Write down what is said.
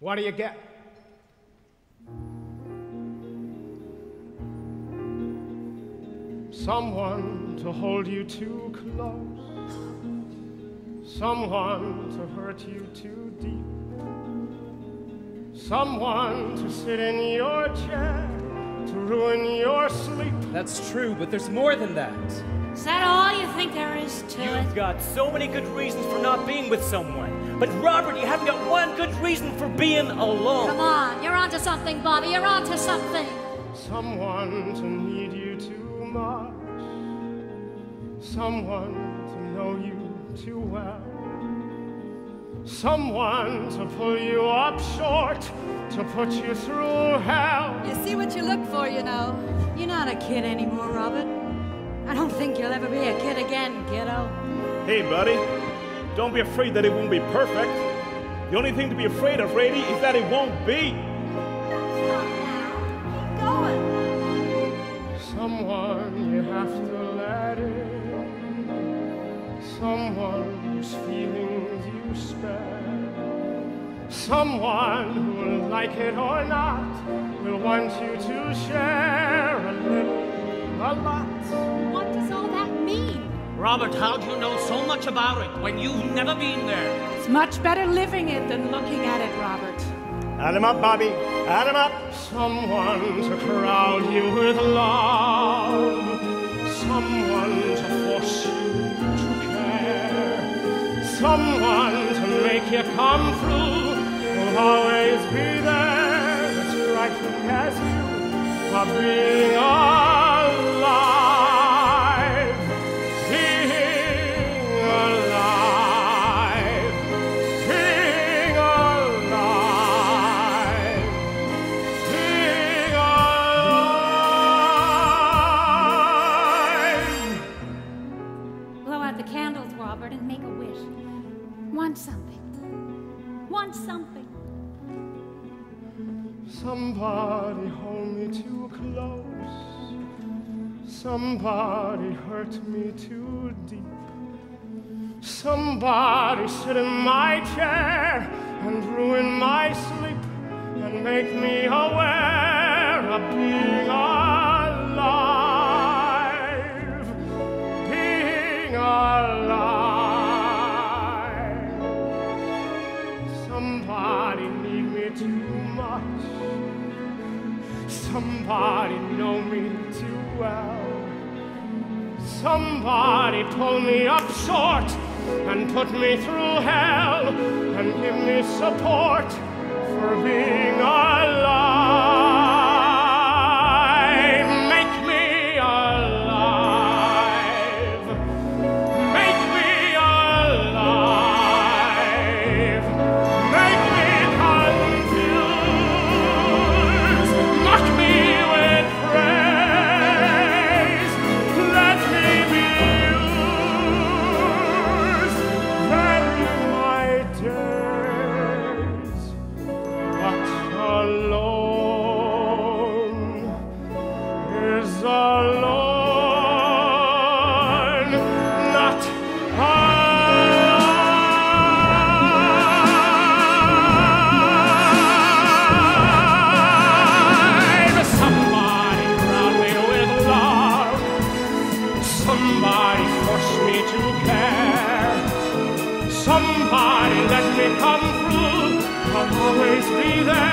What do you get? Someone to hold you too close. Someone to hurt you too deep. Someone to sit in your chair to ruin your sleep. That's true, but there's more than that. Is that all you think there is to it? You've got so many good reasons for not being with someone. But Robert, you haven't got one good reason for being alone. Come on, you're onto something, Bobby. You're onto something. Someone to need you too much. Someone to know you too well. Someone to pull you up short, to put you through hell. You see what you look for, you know. You're not a kid anymore, Robert. I don't think you'll ever be a kid again, kiddo. Hey, buddy, don't be afraid that it won't be perfect. The only thing to be afraid of, Rady, is that it won't be. Don't stop now. Keep going. Someone you have to let in. Someone whose feelings you spare. Someone who will like it or not will want you to share a little, a lot. What does all that mean? Robert, how do you know so much about it when you've never been there? It's much better living it than looking at it, Robert. Add him up, Bobby. Add him up. Someone to crowd you with love. Someone to force you to care. Someone to make you come through. Will always be there, as frightened as you of being alive. A wish. Want something. Want something. Somebody hold me too close. Somebody hurt me too deep. Somebody sit in my chair and ruin my sleep and make me aware Somebody know me too well. Somebody pull me up short and put me through hell and give me support come through. I'll always be there,